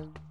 you